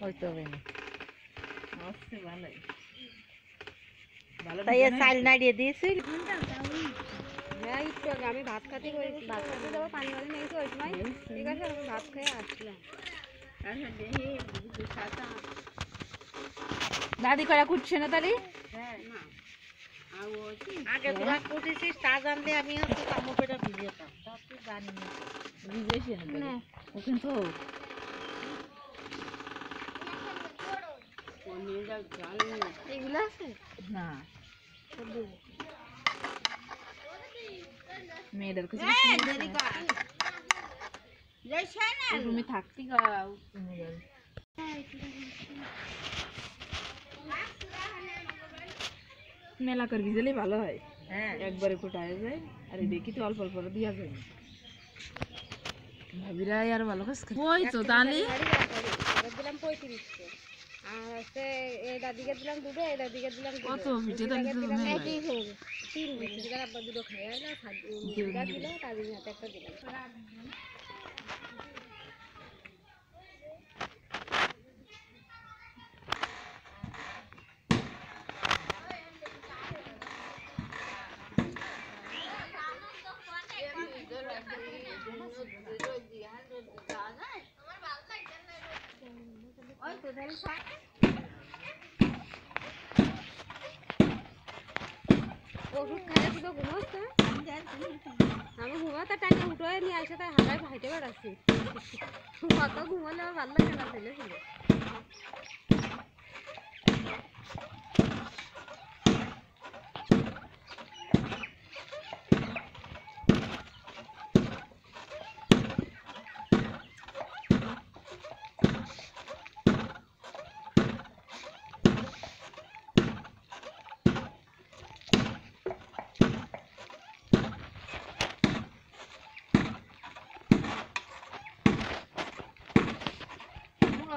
হইতে হবে না হচ্ছে ভালোই ভালো তাই এ চাল নাড়িয়ে দিয়েছিল হ্যাঁ একটু আগে আমি ভাত খাতে ভাত খাতে যাব পানি বাড়ি নিয়েছি ওই সময় ঠিক আছে আমি ভাত খেয়ে আসলাম। দাদি করা কুটছে না তালি? আগে তোরা কুটেছিস তা জানলে আমি হচ্ছে চামচটা ভিজেতাম তা তুই জানি না। বুঝেছি না। ওখানে তো এগুলো আছে? না। মেয়েদের কাছে তুমি থাকতে গাও মেলা করে ভিজেলেই ভালো হয়। হ্যাঁ। একবারে কোটায় যায় আর দেখি তো অল্প অল্প করে দিয়া যায়। ভাবিরা আর ভালো কাজ করে ওই তো তাহলে। দিলাম পঁয়ত্রিশশো। আর হচ্ছে এটা দিকে দিলাম দুটো এটা দিকে দিলাম কত? পিঠে দিলাম তিন দুটো খাই না দিলাম তার হাতে একটা দিলাম। ওষুধ খাইলে শুধু ঘুমোচ্ছে আমি ঘুমাতে টাইমে উঠোয় নিয়ে আসে তাই হাঁটায় ভাইটে বেড়াচ্ছি কত ঘুমালে আমার ভালো লাগে না ছেলে ছিল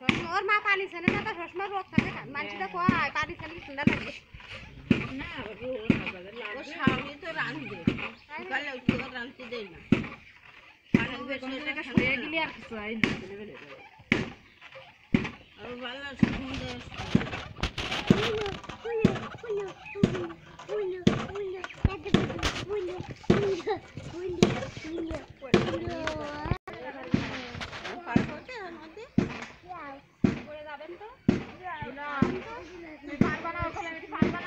ওর মা পানি ছানে না তো সবসময় রোদ থাকে মানুষটা হ্যাঁ। কয় পানি ছানে কি সুন্দর লাগে? না ও স্বামী তো রাঁধবে। তাহলে ওকে রাঁধতে দেয় না। ভালো তুই ওখানে আমি পারবা